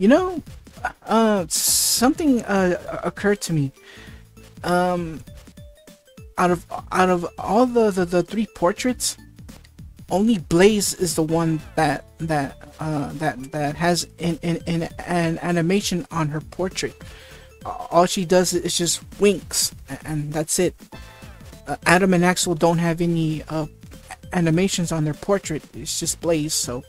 You know, uh, something uh, occurred to me. Um, out of out of all the, the, the three portraits, only Blaze is the one that that uh, that that has an, an, an animation on her portrait. All she does is just winks, and that's it. Uh, Adam and Axel don't have any uh, animations on their portrait. It's just Blaze, so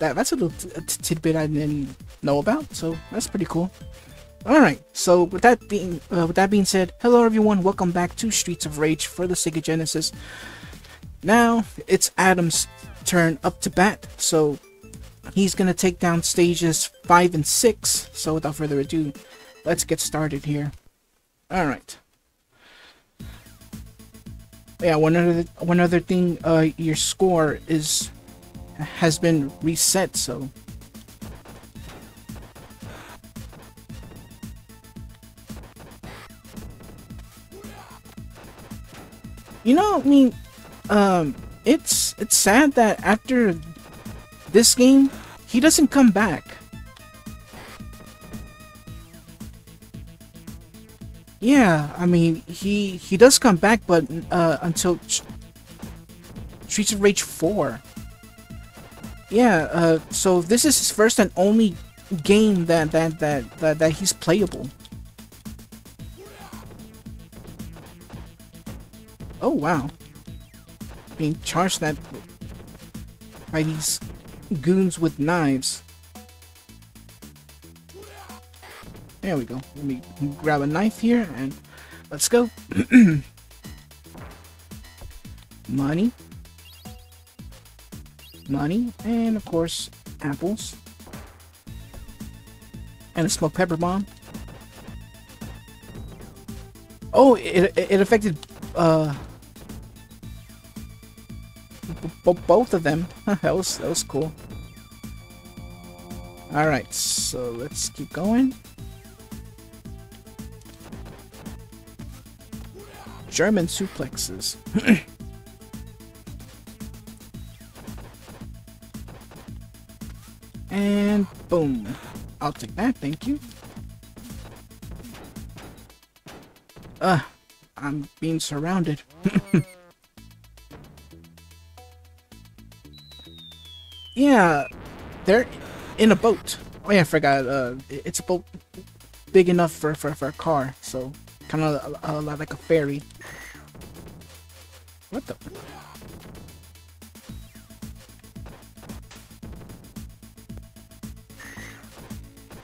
that that's a little tidbit I didn't know about. So that's pretty cool. All right. So with that being uh, with that being said, hello everyone. Welcome back to Streets of Rage for the Sega Genesis. Now it's Adam's turn up to bat. So he's gonna take down stages five and six. So without further ado, let's get started here. All right. Yeah, one other one other thing, uh, your score is has been reset. So you know, I mean, um, it's it's sad that after this game, he doesn't come back. Yeah, I mean, he he does come back, but uh, until Ch Streets of Rage 4. Yeah, uh, so this is his first and only game that that that that, that he's playable. Wow, being charged that by these goons with knives. There we go. Let me grab a knife here and let's go. Money. Money. And of course, apples. And a smoke pepper bomb. Oh, it, it affected uh, both of them. that was that was cool. All right, so let's keep going. German suplexes. and boom. I'll take that, thank you. Uh, I'm being surrounded. yeah, they're in a boat. Oh yeah, I forgot. Uh, it's a boat big enough for for, for a car, so kind of uh, like a ferry. What the?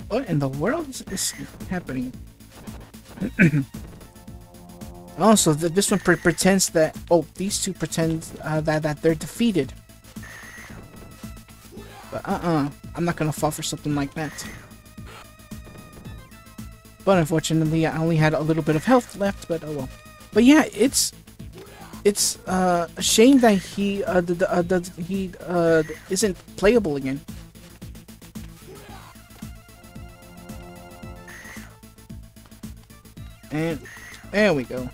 What in the world is happening? Also, the, this one pre pretends that... Oh, these two pretend uh, that, that they're defeated. But uh-uh. I'm not gonna fall for something like that. But unfortunately, I only had a little bit of health left, but oh well. But yeah, it's... It's uh, a shame that he uh, the, uh, the, he uh, isn't playable again. And there we go.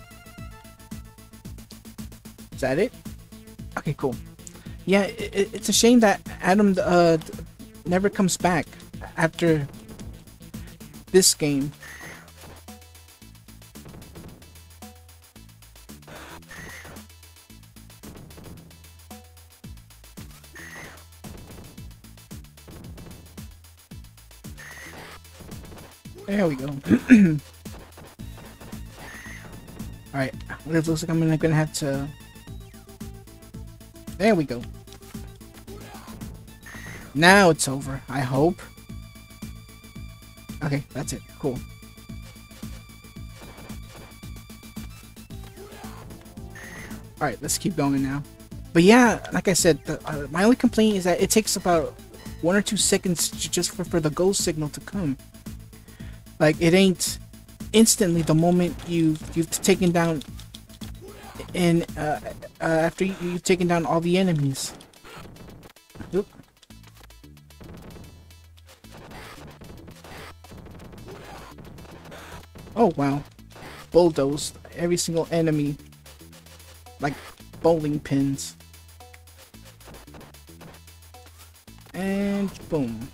Is that it? Okay, cool. Yeah, it, it's a shame that Adam uh, never comes back after this game. There we go. Alright, it looks like I'm gonna have to there we go. Now it's over, I hope. Okay, that's it. Cool. Alright, let's keep going now. But yeah, like I said, the, uh, my only complaint is that it takes about one or two seconds just for, for the go signal to come. Like, it ain't instantly the moment you, you've taken down and uh, uh, after you, have taken down all the enemies. Oop. Oh wow. Bulldoze every single enemy like bowling pins. And boom.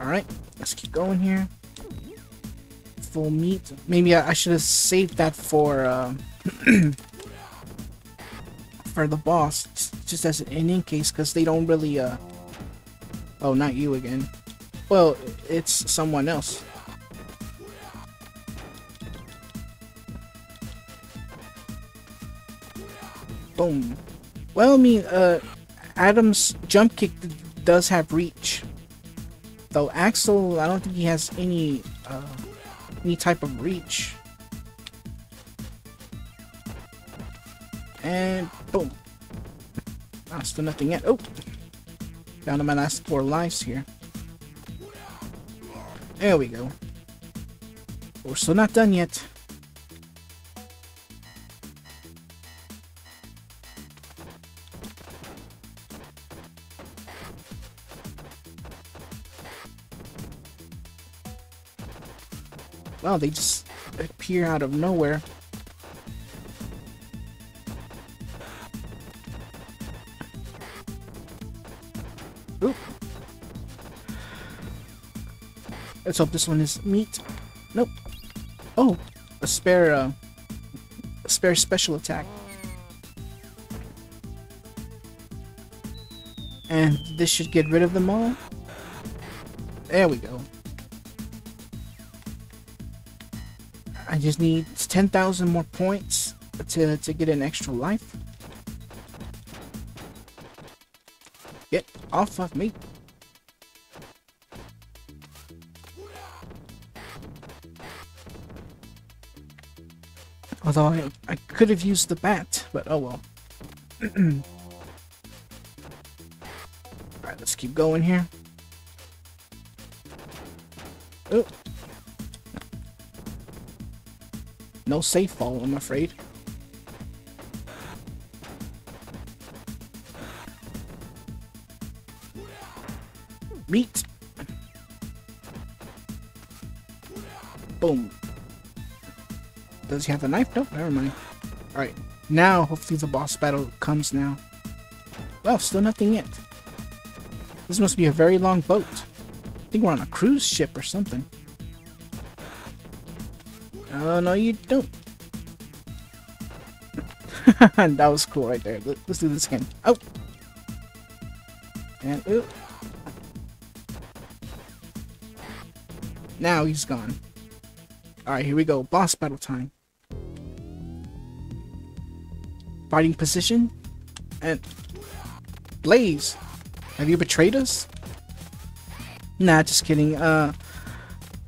Alright, let's keep going here. Full meat. Maybe I, I should have saved that for, uh, for the boss, just as an in case, because they don't really, uh... Oh, not you again. Well, it's someone else. Boom. Well, I mean, uh, Adam's jump kick does have reach. Though Axel, I don't think he has any, uh, any type of reach. And boom. Ah, still nothing yet. Oh! Down to my last four lives here. There we go. We're still not done yet. Wow, they just appear out of nowhere. Oop. Let's hope this one is meat. Nope. Oh, a spare, uh, a spare special attack. And this should get rid of them all. There we go. I just need 10,000 more points to, to get an extra life. Get off of me. Although I, I could have used the bat, but oh well. Alright, let's keep going here. No safe fall, I'm afraid. Meat. Boom. Does he have a knife? Nope, never mind. Alright, now hopefully the boss battle comes now. Well, still nothing yet. This must be a very long boat. I think we're on a cruise ship or something. Oh, no, you don't. that was cool right there. Let's do this again. Oh! And, oop. Now he's gone. Alright, here we go. Boss battle time. Fighting position. And... Blaze! Have you betrayed us? Nah, just kidding. Uh...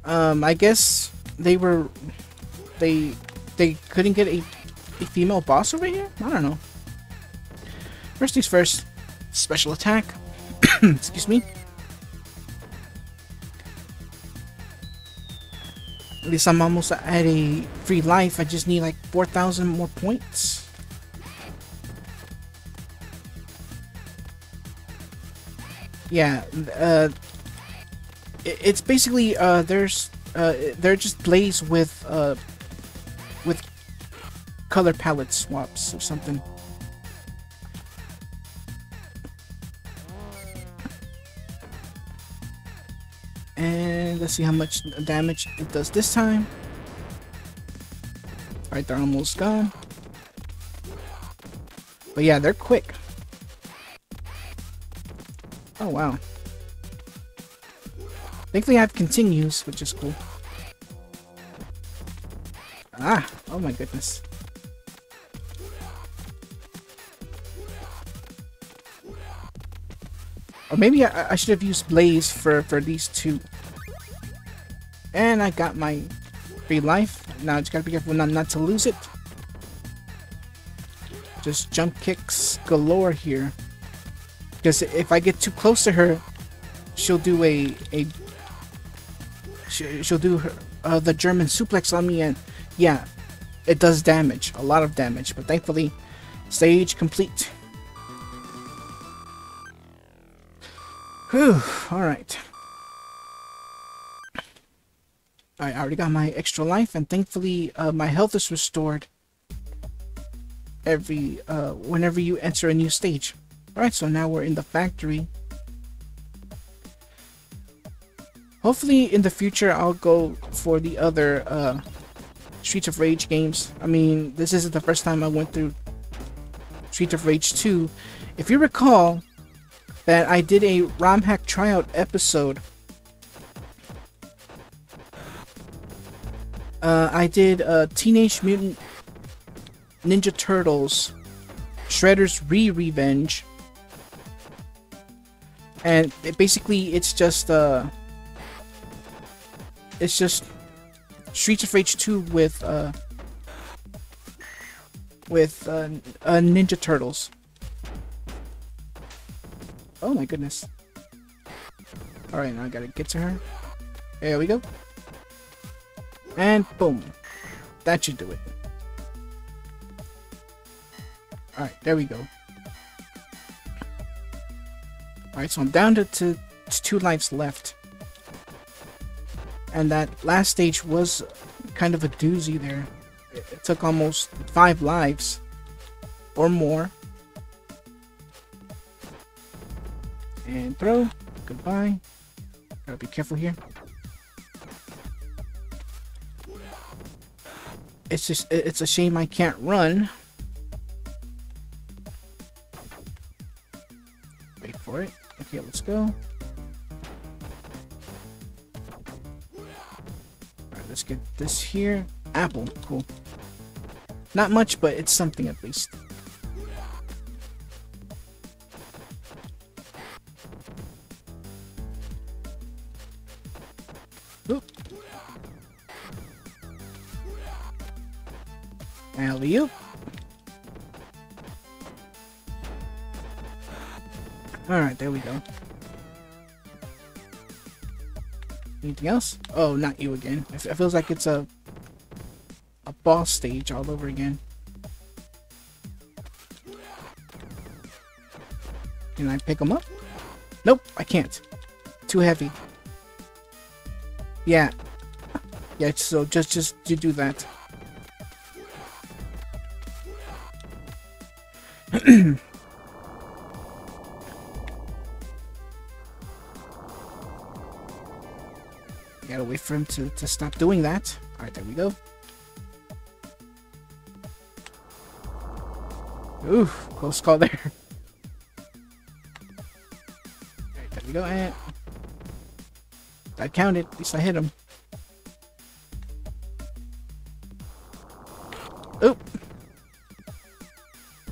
Um, I guess they were they they couldn't get a, a female boss over here? I don't know. First things first, special attack. Excuse me. At least I'm almost at a free life. I just need like 4,000 more points. Yeah, uh, it's basically, uh, there's, uh, they're just blazed with, uh, with color palette swaps or something. And let's see how much damage it does this time. Alright, they're almost gone. But yeah, they're quick. Oh, wow. Thankfully I have continues, which is cool. Ah! Oh my goodness. Or maybe I, I should have used Blaze for, for these two. And I got my free life. Now I just gotta be careful not, not to lose it. Just jump kicks galore here. Because if I get too close to her, she'll do a... a she'll do her, uh, the German suplex on me and yeah, it does damage, a lot of damage, but thankfully, stage complete. Whew, alright. I already got my extra life, and thankfully, uh, my health is restored every, uh, whenever you enter a new stage. Alright, so now we're in the factory. Hopefully in the future I'll go for the other uh, Streets of Rage games. I mean, this isn't the first time I went through Streets of Rage 2. If you recall that I did a ROM hack tryout episode Uh, I did uh, Teenage Mutant Ninja Turtles Shredder's Re-Revenge. And it, basically, it's just, uh... It's just Streets of Rage 2 with, uh... With, uh, uh Ninja Turtles. Oh my goodness. Alright, now I gotta get to her. There we go. And boom. That should do it. Alright, there we go. Alright, so I'm down to, to, to two lives left. And that last stage was kind of a doozy there. It, it took almost five lives. Or more. And throw. Goodbye. Gotta be careful here. It's just, it's a shame I can't run. Wait for it. Okay, let's go. Alright, let's get this here. Apple, cool. Not much, but it's something at least. Alright, there we go. Anything else? Oh, not you again. It feels like it's a a boss stage all over again. Can I pick them up? Nope, I can't. Too heavy. Yeah. Yeah, so just just you do that. Wait for him to, to stop doing that. Alright, there we go. Ooh, close call there. Alright, there we go. I counted, at least I hit him. Oop!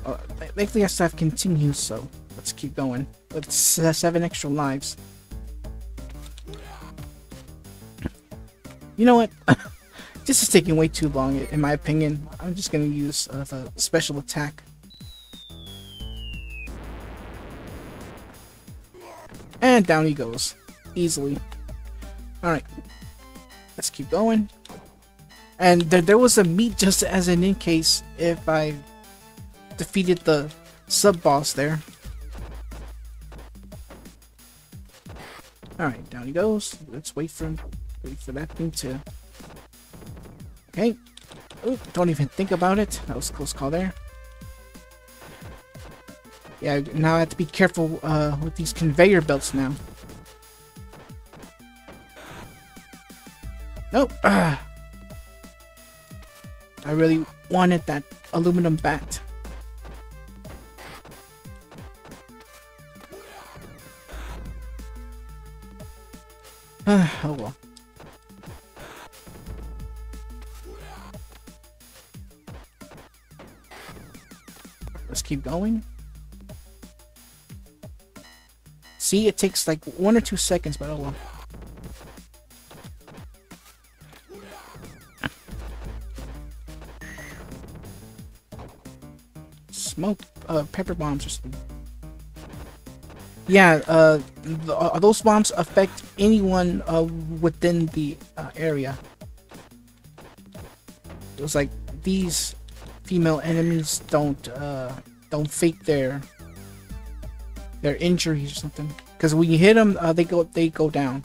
Oh, thankfully I still have continues, so let's keep going. With uh, seven extra lives. You know what? this is taking way too long, in my opinion. I'm just gonna use uh, the special attack. And down he goes. Easily. Alright. Let's keep going. And there, there was a meat just as an in case if I defeated the sub-boss there. Alright, down he goes. Let's wait for him Wait for that thing to... Okay. Ooh, don't even think about it. That was a close call there. Yeah, now I have to be careful uh, with these conveyor belts now. Nope. Uh, I really wanted that aluminum bat. Let's keep going. See, it takes like one or two seconds, but oh. Smoke uh, pepper bombs or something. Yeah, uh, uh, those bombs affect anyone uh, within the uh, area. It was like these female enemies don't uh, don't fake their their injuries or something. Because when you hit them, uh, they go they go down.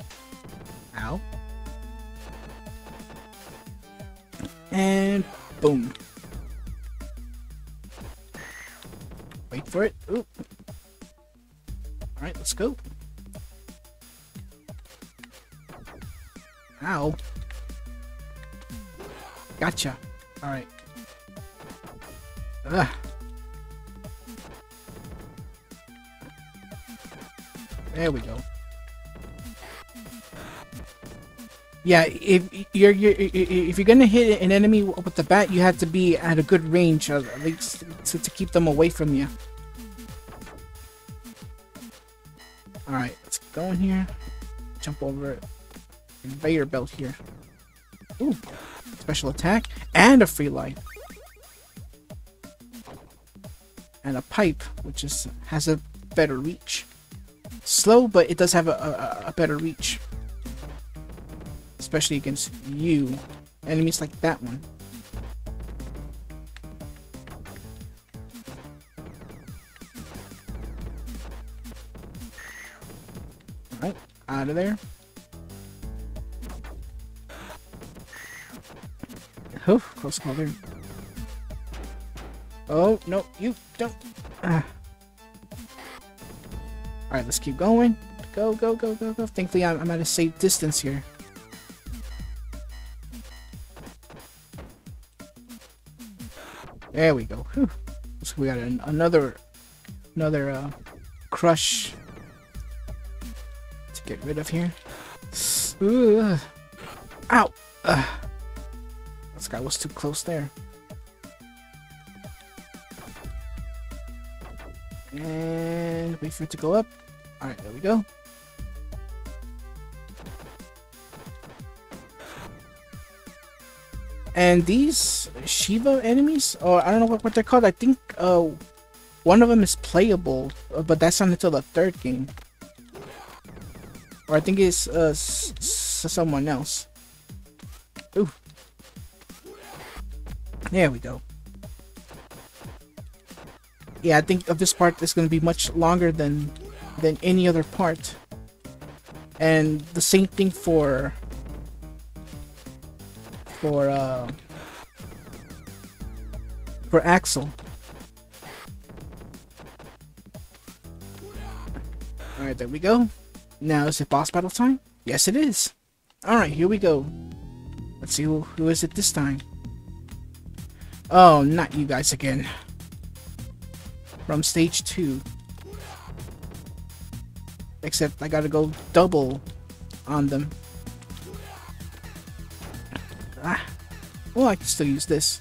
Ow. And boom. Wait for it. Oop. Alright, let's go. Ow. Gotcha. Alright. Ugh. There we go. Yeah, if you're, you're if you're gonna hit an enemy with the bat, you have to be at a good range, at least to, to keep them away from you. All right, let's go in here. Jump over. Conveyor belt here. Ooh, special attack and a free life. And a pipe, which is has a better reach. Slow, but it does have a, a, a better reach. Especially against you. Enemies like that one. Alright, out of there. Oh, close call there. Oh, no, you don't. Ah. Alright, let's keep going. Go, go, go, go, go. Thankfully, I'm, I'm at a safe distance here. There we go. Whew. So we got an, another, another uh, crush to get rid of here. Ooh. Ow! Ugh. This guy was too close there. Wait for it to go up. Alright, there we go. And these Shiva enemies, or I don't know what, what they're called, I think uh, one of them is playable, uh, but that's not until the third game. Or I think it's uh, someone else. Ooh. There we go yeah, I think of this part is going to be much longer than than any other part. And the same thing for for uh for Axel. Alright, there we go. Now is it boss battle time? Yes it is. Alright, here we go. Let's see who, who is it this time. Oh, not you guys again from stage 2. Except I gotta go double on them. Ah. Well, I can still use this.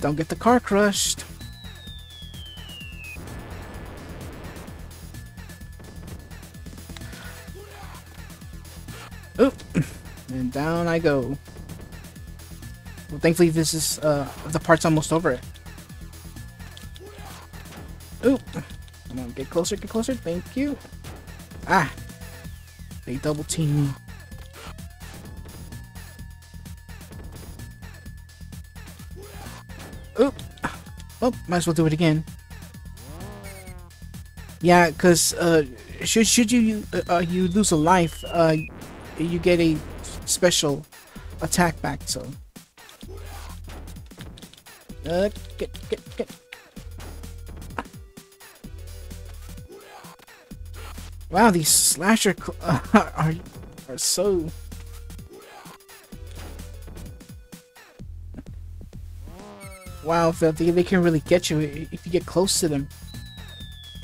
Don't get the car crushed. Oop! And down I go. Well, thankfully this is, uh, the part's almost over it. Ooh! Come on, get closer, get closer, thank you. Ah! They double team me. Oop! Oh, might as well do it again. Yeah, because, uh, should, should you, uh, you lose a life, uh, you get a special attack back, so uh, get, get, get. Wow, these slasher are are so. Wow, filthy, they can really get you if you get close to them.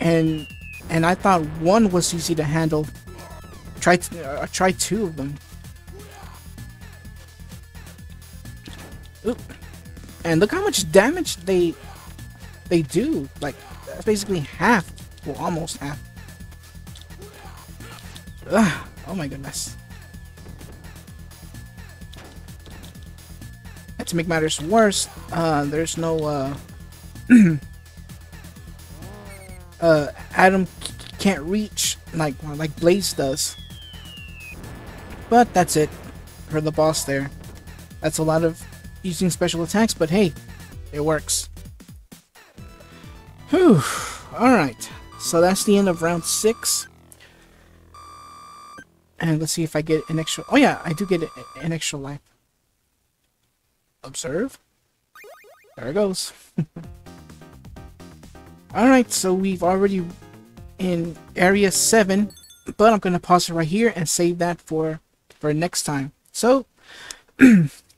And and I thought one was easy to handle. Try uh, try two of them. And look how much damage they they do. Like that's basically half. Well almost half. Ugh, oh my goodness. And to make matters worse, uh, there's no uh, uh, Adam can't reach like like Blaze does. But that's it for the boss there. That's a lot of using special attacks, but hey, it works. Whew. Alright, so that's the end of round 6. And let's see if I get an extra... Oh yeah, I do get an extra life. Observe. There it goes. Alright, so we've already in Area 7, but I'm going to pause it right here and save that for for next time. So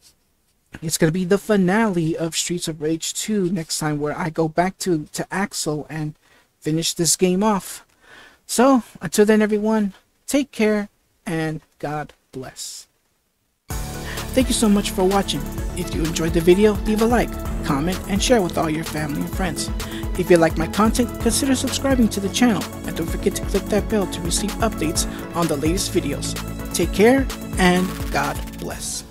it's going to be the finale of Streets of Rage 2 next time where I go back to, to Axel and finish this game off. So, until then everyone, take care and God bless. Thank you so much for watching. If you enjoyed the video, leave a like, comment, and share with all your family and friends. If you like my content, consider subscribing to the channel and don't forget to click that bell to receive updates on the latest videos. Take care and God bless.